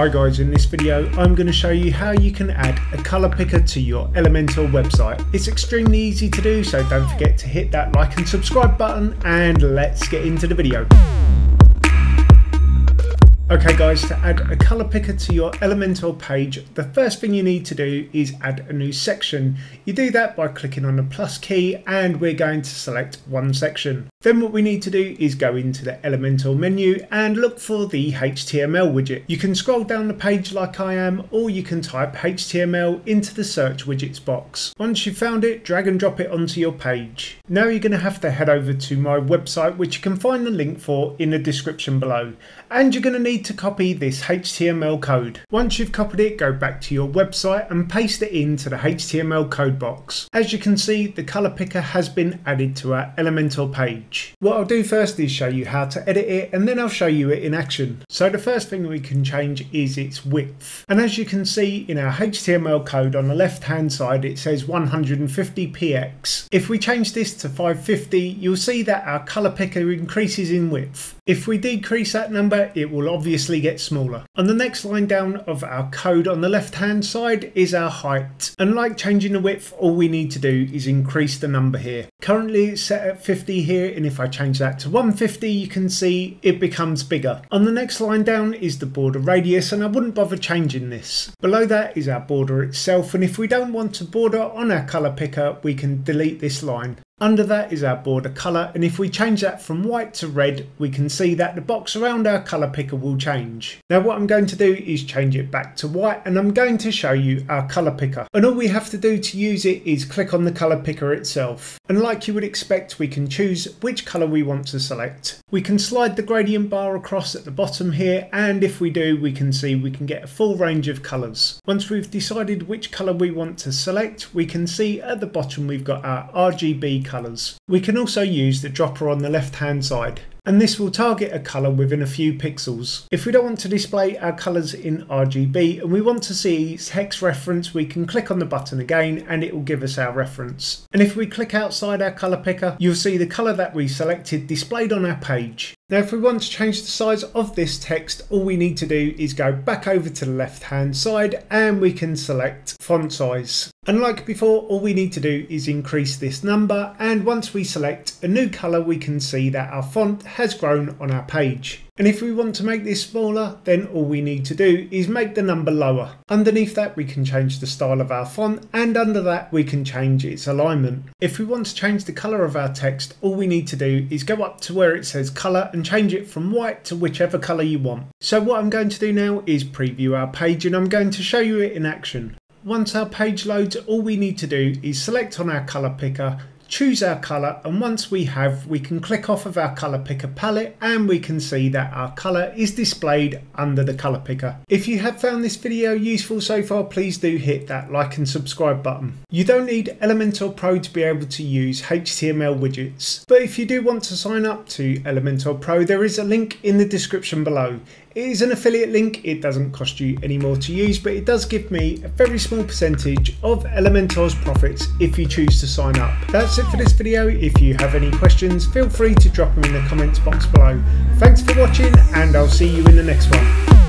Hi guys, in this video I'm going to show you how you can add a colour picker to your Elementor website. It's extremely easy to do so don't forget to hit that like and subscribe button and let's get into the video. Okay guys, to add a colour picker to your Elementor page, the first thing you need to do is add a new section. You do that by clicking on the plus key and we're going to select one section. Then what we need to do is go into the Elementor menu and look for the HTML widget. You can scroll down the page like I am or you can type HTML into the search widgets box. Once you've found it, drag and drop it onto your page. Now you're going to have to head over to my website which you can find the link for in the description below. And you're going to need to copy this HTML code. Once you've copied it, go back to your website and paste it into the HTML code box. As you can see, the color picker has been added to our Elementor page. What I'll do first is show you how to edit it and then I'll show you it in action. So the first thing we can change is its width. And as you can see in our HTML code on the left hand side, it says 150px. If we change this to 550, you'll see that our color picker increases in width. If we decrease that number, it will obviously get smaller. On the next line down of our code on the left hand side is our height. Unlike changing the width, all we need to do is increase the number here. Currently set at 50 here and if I change that to 150 you can see it becomes bigger. On the next line down is the border radius and I wouldn't bother changing this. Below that is our border itself and if we don't want to border on our colour picker we can delete this line. Under that is our border colour and if we change that from white to red we can see that the box around our colour picker will change. Now what I'm going to do is change it back to white and I'm going to show you our colour picker and all we have to do to use it is click on the colour picker itself and like you would expect we can choose which colour we want to select. We can slide the gradient bar across at the bottom here and if we do we can see we can get a full range of colours. Once we've decided which colour we want to select we can see at the bottom we've got our RGB colours. We can also use the dropper on the left hand side and this will target a colour within a few pixels. If we don't want to display our colours in RGB and we want to see hex reference we can click on the button again and it will give us our reference. And if we click outside our colour picker you'll see the colour that we selected displayed on our page. Now if we want to change the size of this text all we need to do is go back over to the left hand side and we can select font size. And like before all we need to do is increase this number and once we select a new colour we can see that our font has grown on our page. And if we want to make this smaller, then all we need to do is make the number lower. Underneath that, we can change the style of our font, and under that, we can change its alignment. If we want to change the colour of our text, all we need to do is go up to where it says colour and change it from white to whichever colour you want. So what I'm going to do now is preview our page and I'm going to show you it in action. Once our page loads, all we need to do is select on our colour picker, choose our colour and once we have we can click off of our colour picker palette and we can see that our colour is displayed under the colour picker. If you have found this video useful so far please do hit that like and subscribe button. You don't need Elementor Pro to be able to use HTML widgets but if you do want to sign up to Elementor Pro there is a link in the description below. It is an affiliate link, it doesn't cost you any more to use, but it does give me a very small percentage of Elementor's profits if you choose to sign up. That's it for this video. If you have any questions, feel free to drop them in the comments box below. Thanks for watching and I'll see you in the next one.